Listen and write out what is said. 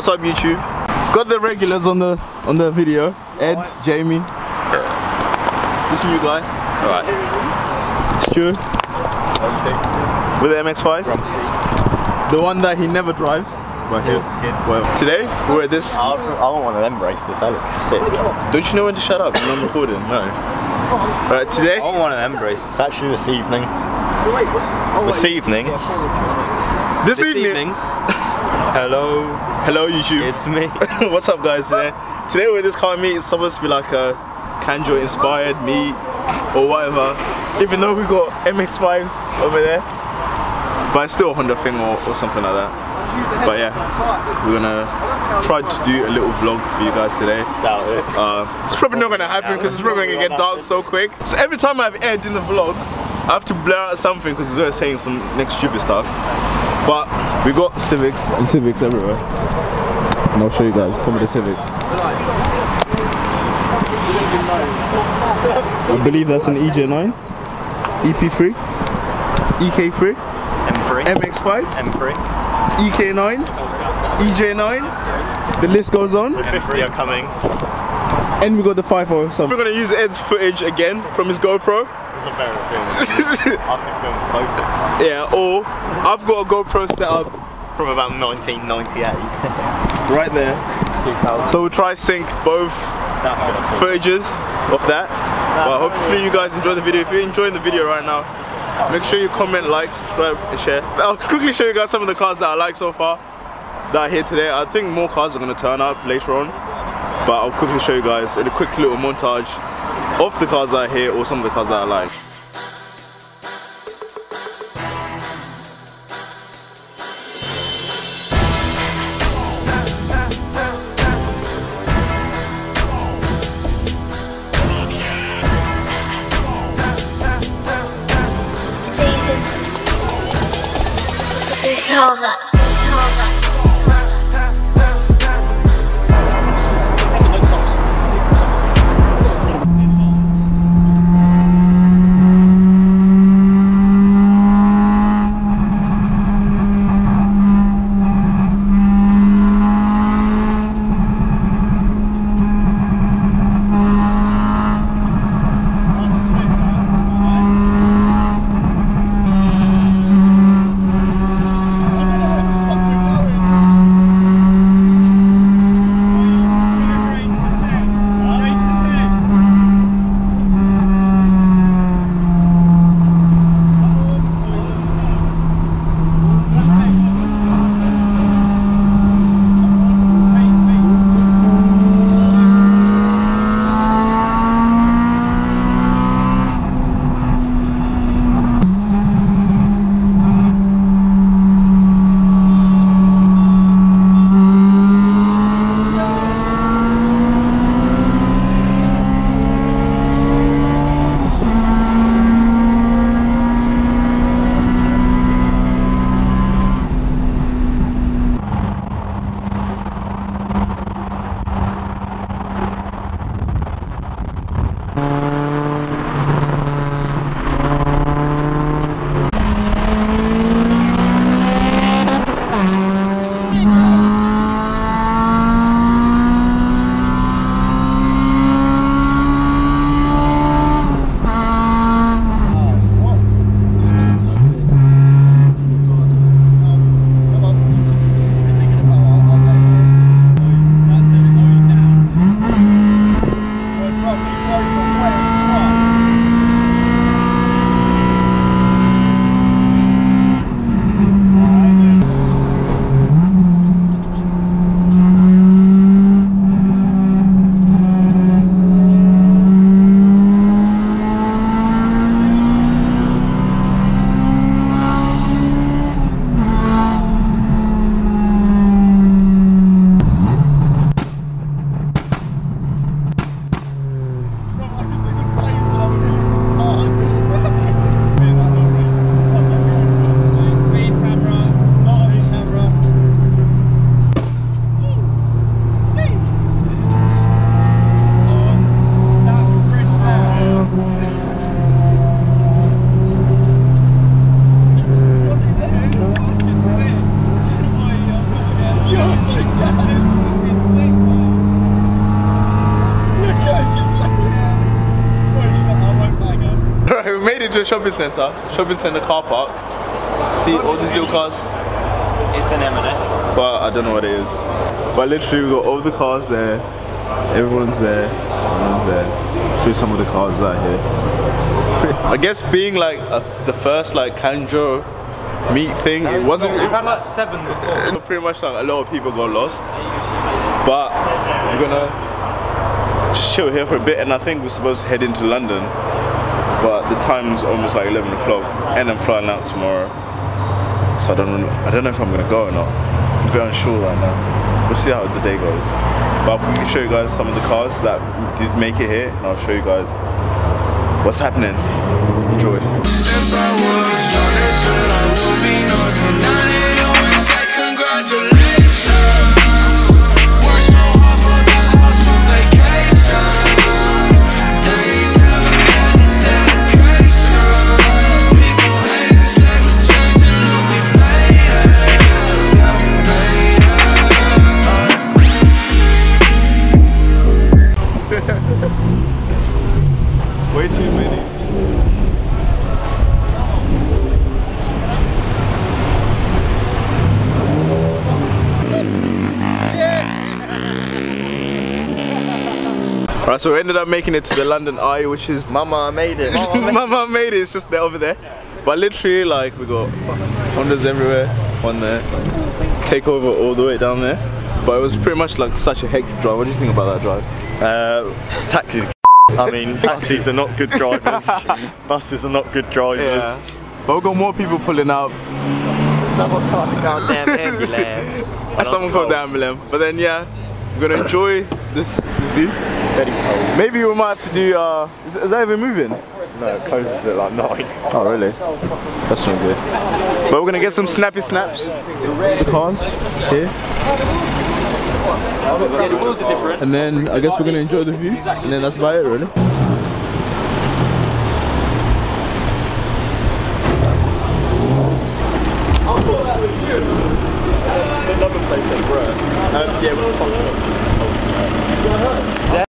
What's up YouTube? Got the regulars on the on the video. Ed, Jamie. This new guy. Alright. Stu. With the MX-5. The one that he never drives. But here. Well, today we're at this. I want one of them braces, that looks sick. Don't you know when to shut up? I'm not recording. No. Right, today. I want one of them braces. It's actually this evening. This evening. This, This evening. Hello, Hello YouTube. it's me. What's up guys today? Today we're this car meet. It's supposed to be like a Kanjo inspired meet or whatever. Even though we got MX-5s over there. But it's still a Honda thing or, or something like that. But yeah, we're gonna try to do a little vlog for you guys today. Uh, it's probably not gonna happen because it's probably gonna get dark so quick. So every time I have aired in the vlog, I have to blur out something because he's always saying some next stupid stuff. But we got Civics and Civics everywhere. And I'll show you guys some of the Civics. I believe that's an EJ9, EP3, EK3, M3. MX5, M3. EK9, EJ9. The list goes on. M3 are coming. And we got the 5 so We're gonna use Ed's footage again from his GoPro. It's a better film. I can film photos Yeah, or I've got a GoPro set up from about 1998. right there. So we'll try to sync both footages of that. But hopefully you guys enjoy the video. If you're enjoying the video right now, make sure you comment, like, subscribe, and share. I'll quickly show you guys some of the cars that I like so far that are here today. I think more cars are gonna turn up later on. But I'll quickly show you guys in a quick little montage of the cars that are here or some of the cars that I like. どう。To a shopping centre, shopping centre car park. See all these little cars, It's an M&S. but I don't know what it is. But literally, we got all the cars there. Everyone's there. Everyone's there. Show some of the cars that are here. I guess being like a, the first like Kanjo meet thing, it wasn't. We've had like seven before. Pretty much like a lot of people got lost. But we're gonna just chill here for a bit and I think we're supposed to head into London. But the time's almost like 11 o'clock and I'm flying out tomorrow. So I don't I don't know if I'm gonna go or not. I'm a bit unsure right now. We'll see how the day goes. But I'll quickly show you guys some of the cars that did make it here and I'll show you guys what's happening. Enjoy. Since I was I would be congratulations. Way too many. Alright, so we ended up making it to the London Eye, which is Mama, made it. Mama made it, it's just there over there. But literally, like, we got Hondas everywhere on there. Take over all the way down there. But it was pretty much like such a hectic drive. What do you think about that drive? Uh, taxis. I mean, taxis are not good drivers. Buses are not good drivers. But we've got more people pulling out. Someone called the goddamn ambulance. Someone called the ambulance. But then, yeah, we're gonna enjoy this view. Very cold. Maybe we might have to do, uh, is, is that even moving? No, it closes at like nine. Oh, really? That's not good. But we're gonna get some snappy snaps the cars here. And then I guess we're gonna enjoy the view, and then that's about it, really.